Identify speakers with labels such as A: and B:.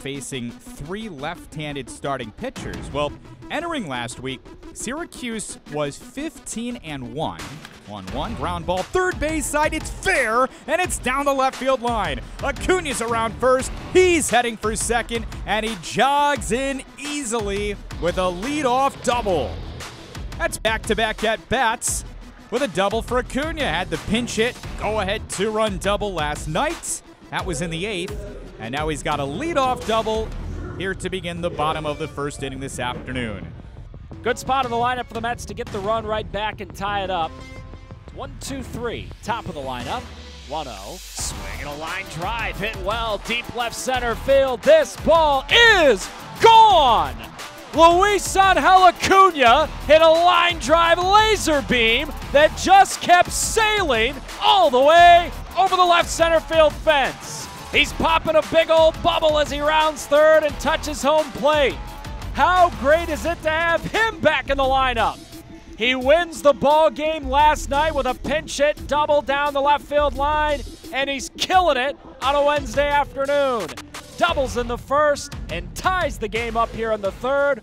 A: facing three left handed starting pitchers. Well, entering last week, Syracuse was 15 and 1. 1 1, ground ball, third base side, it's fair, and it's down the left field line. Acuna's around first, he's heading for second, and he jogs in easily with a lead-off double. That's back to back at bats with a double for Acuna. Had the pinch hit, go ahead two run double last night. That was in the eighth. And now he's got a lead-off double here to begin the bottom of the first inning this afternoon.
B: Good spot in the lineup for the Mets to get the run right back and tie it up. One, two, three. Top of the lineup. 1 0. Swinging a line drive. Hit well. Deep left center field. This ball is gone. Luisangel Acuna hit a line drive laser beam that just kept sailing all the way over the left center field fence. He's popping a big old bubble as he rounds third and touches home plate. How great is it to have him back in the lineup? He wins the ball game last night with a pinch hit double down the left field line, and he's killing it on a Wednesday afternoon. Doubles in the first and ties the game up here in the third.